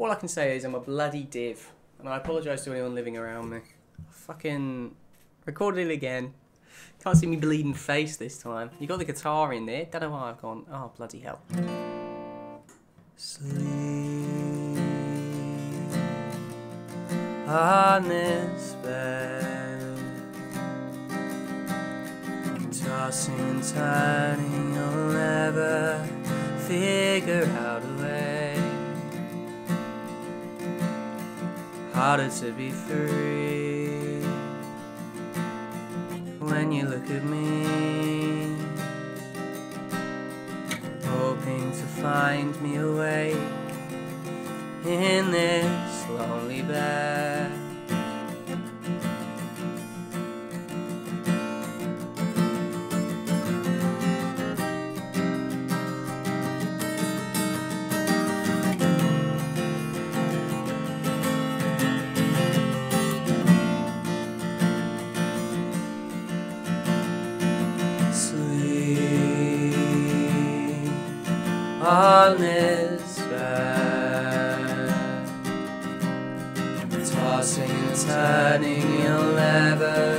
All I can say is I'm a bloody div, and I apologise to anyone living around me. Fucking recorded it again. Can't see me bleeding face this time. You got the guitar in there. Don't know why I've gone. Oh bloody hell. Sleep on this bed, tossing and turning. You'll never figure out Harder to be free when you look at me, hoping to find me awake in this lonely bed. On this bed, tossing and turning, you'll never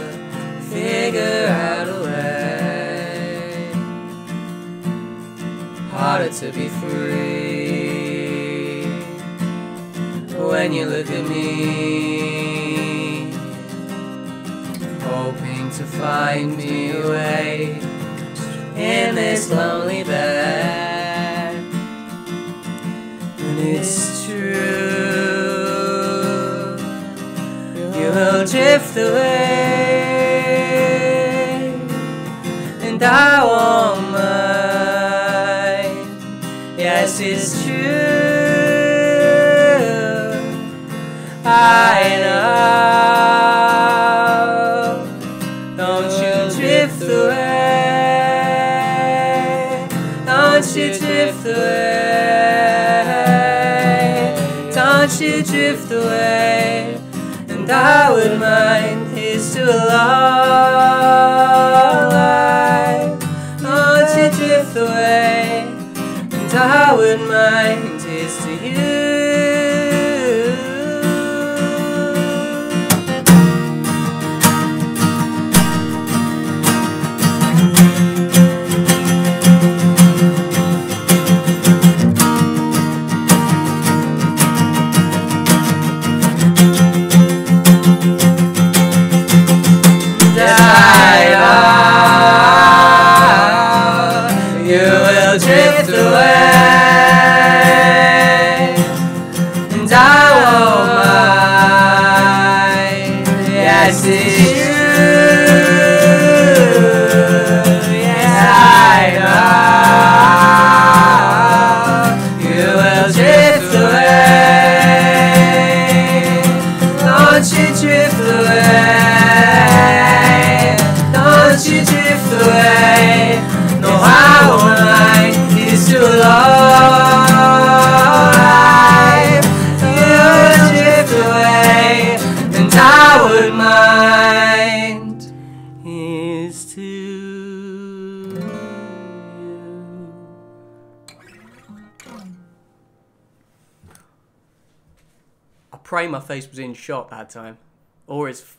figure out a way. Harder to be free when you look at me, hoping to find me a way in this lonely bed. Will drift away, and I won't mind. Yes, it's true, I know. Don't you drift away. Don't you drift away. Don't you drift away. Here's to a long life. Don't you drift away. And I would mind. To you. I pray my face was in shot that time. Or it's